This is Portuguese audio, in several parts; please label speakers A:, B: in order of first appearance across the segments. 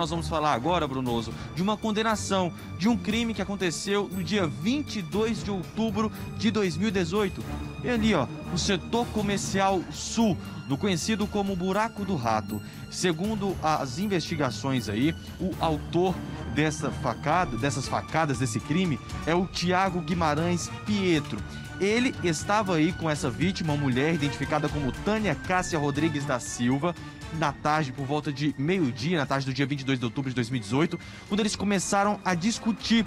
A: Nós vamos falar agora, Brunoso, de uma condenação de um crime que aconteceu no dia 22 de outubro de 2018. E ali, ó, no setor comercial sul, do conhecido como Buraco do Rato. Segundo as investigações aí, o autor dessa facada, dessas facadas desse crime é o Tiago Guimarães Pietro. Ele estava aí com essa vítima, uma mulher identificada como Tânia Cássia Rodrigues da Silva, na tarde, por volta de meio-dia, na tarde do dia 22 de outubro de 2018, quando eles começaram a discutir.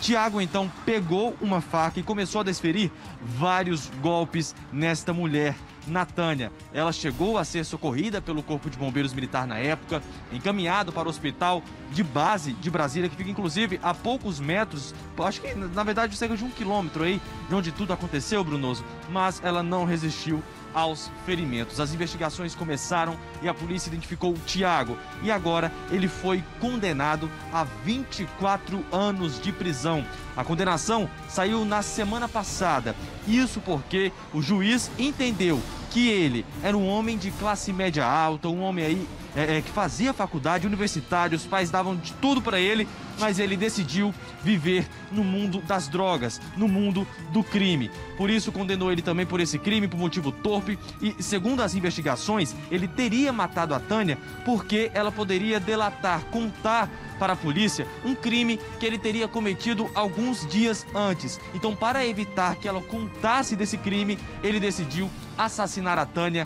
A: Tiago então pegou uma faca e começou a desferir vários golpes nesta mulher. Natânia, ela chegou a ser socorrida pelo Corpo de Bombeiros Militar na época, encaminhado para o hospital de base de Brasília, que fica inclusive a poucos metros, acho que na verdade cerca de um quilômetro aí, de onde tudo aconteceu, Brunoso, mas ela não resistiu aos ferimentos. As investigações começaram e a polícia identificou o Tiago. E agora ele foi condenado a 24 anos de prisão. A condenação saiu na semana passada. Isso porque o juiz entendeu que ele era um homem de classe média alta, um homem aí é, é, que fazia faculdade, universitário, os pais davam de tudo para ele, mas ele decidiu viver no mundo das drogas, no mundo do crime. Por isso condenou ele também por esse crime, por motivo torpe, e segundo as investigações, ele teria matado a Tânia porque ela poderia delatar, contar para a polícia um crime que ele teria cometido alguns dias antes. Então, para evitar que ela contasse desse crime, ele decidiu assassinar a Tânia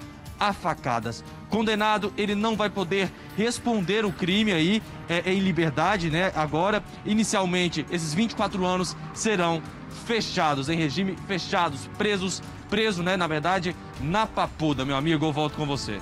A: a facadas. Condenado, ele não vai poder responder o crime aí é, em liberdade, né? Agora, inicialmente, esses 24 anos serão fechados, em regime fechados, presos, preso, né? Na verdade, na papuda, meu amigo, eu volto com você.